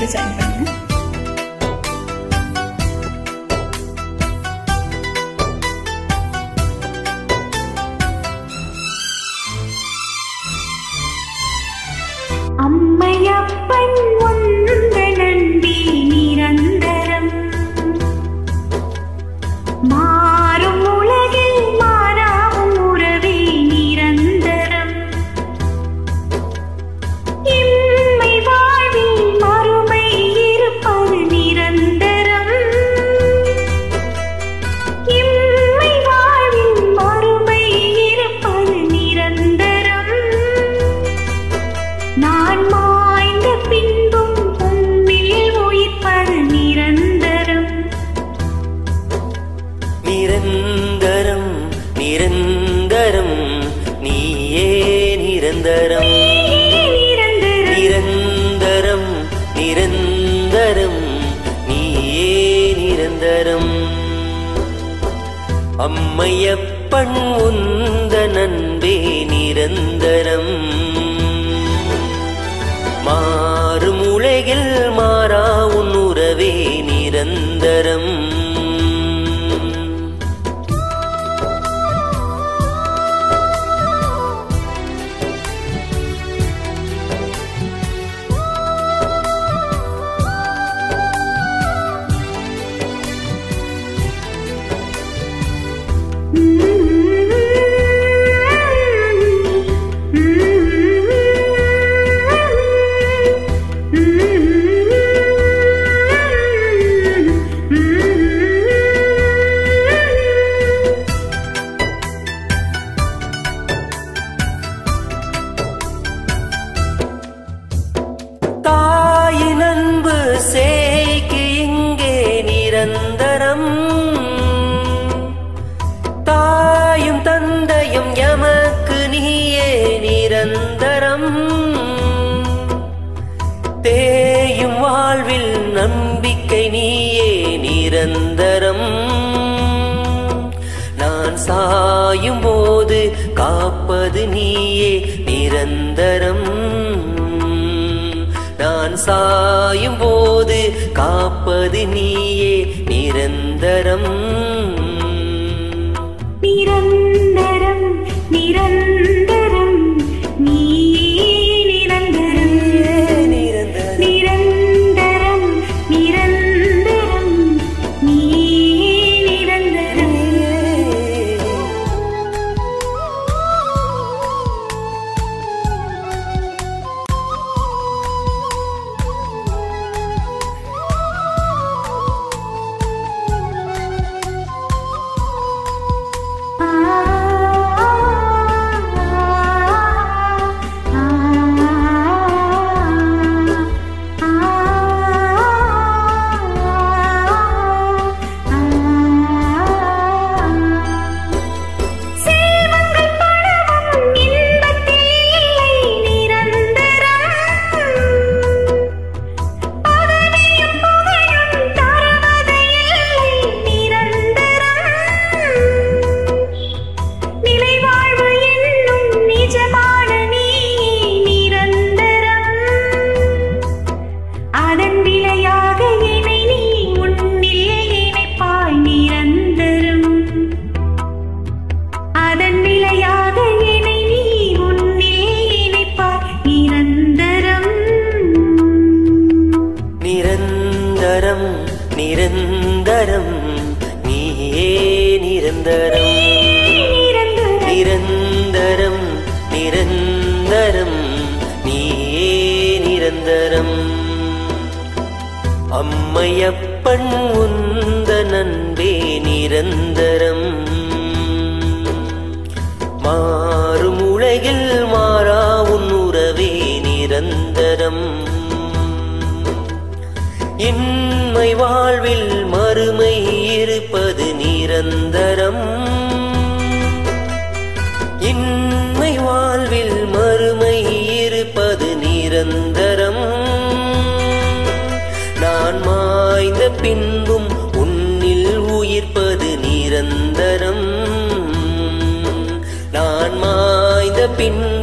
再想 நிரந்தரம் நிரந்தரம் நீயே நிரந்தரம். நிரந்தரம் நிரந்தரம் நீயே நிரந்தரம். அம்மையப்பன் உந்த நண்பே நிரந்தரம். மாறும் உலகில் மாறா உன் உறவே நிரந்தரம். நிரந்தரம். தேயும் வாழ்வில் நம்பிக்கை நீயே நிரந்தரம். நான் சாயும் போது காப்பது நீயே நிரந்தரம். நான் சாயும் போது காப்பது நீயே நிரந்தரம். நிரந்தரம் நிரந்தரம் நீயே நிரந்தரம். அம்மையப்பன் உந்த நண்பே நிரந்தரம். மாறும் உலகில் மாறா உன் உறவே நிரந்தரம். இன்மை வாழ்வில் மறுமை இருப்பது நிரந்தரம். வாழ்வில் மறுமை இருப்பது நிரந்தரம். நான் மாய்ந்த பின்பும் உன்னில் உயிர்ப்பது நிரந்தரம். நான் மாய்ந்த பின்